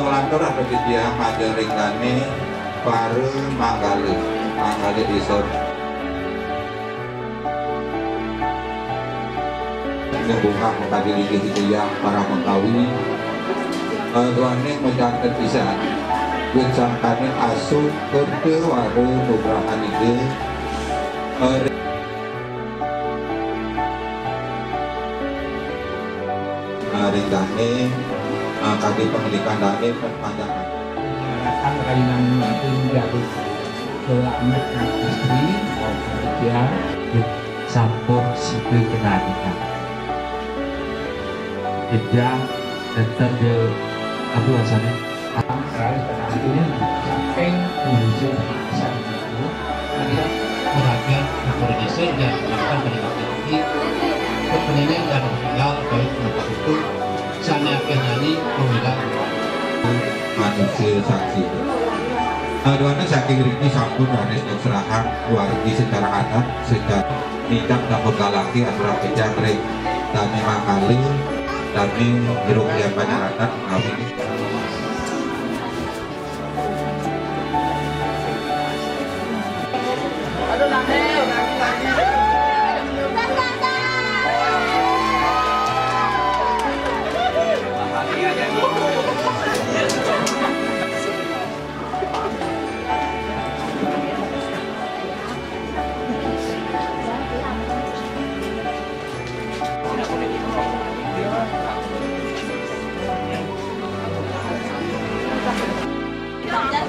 ngelantur ada di dia majeringane pare manggale manggale desa ngebuka tadi lagi itu yang para mengkawi tuane mencatat bisa Wit sangkane asu kerde waru nugrahan ide ringgane kaki pendidikan dane perpanjangan Kan kainan itu dari selamat istri dia campur situ kenalikan. Tidak tetap dia apa? Terakhir pada akhirnya sampai menuju itu dan melakukan dan pemilihan manusia saksi Aduana saking Riki sampun waris serahan keluarga secara adat secara nikah dan begalaki antara kejamrik dan lima kali dan ini jeruk yang banyak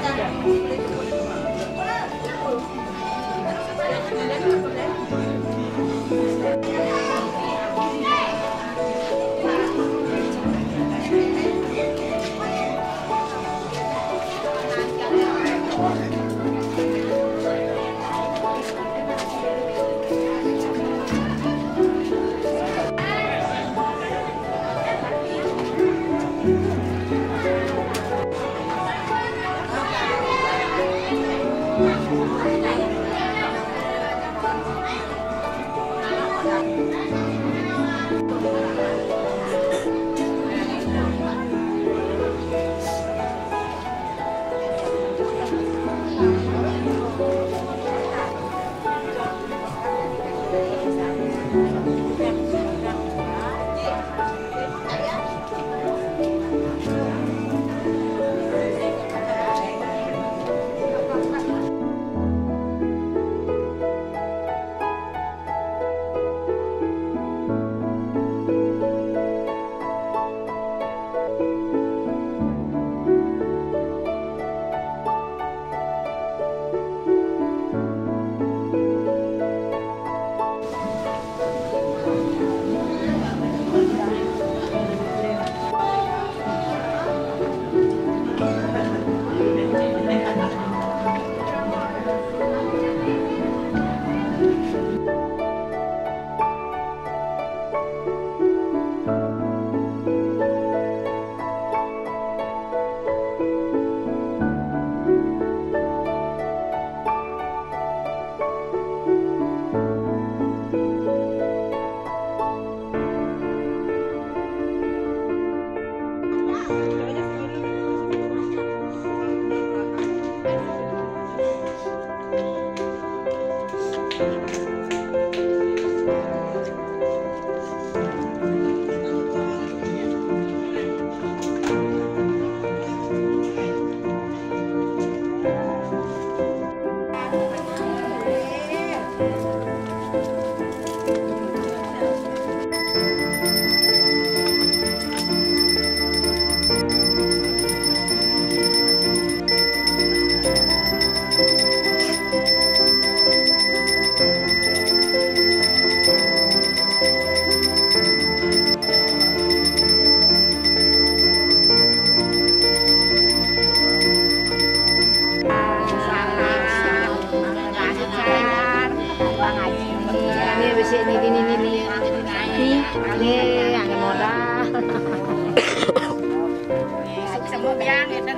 いいね。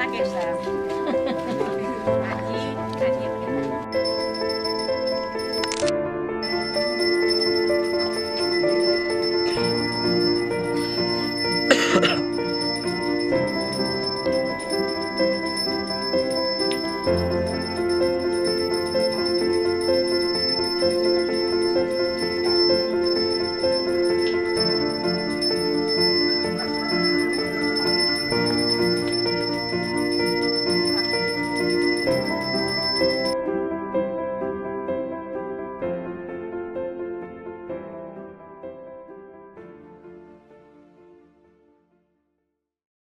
Dankeschön.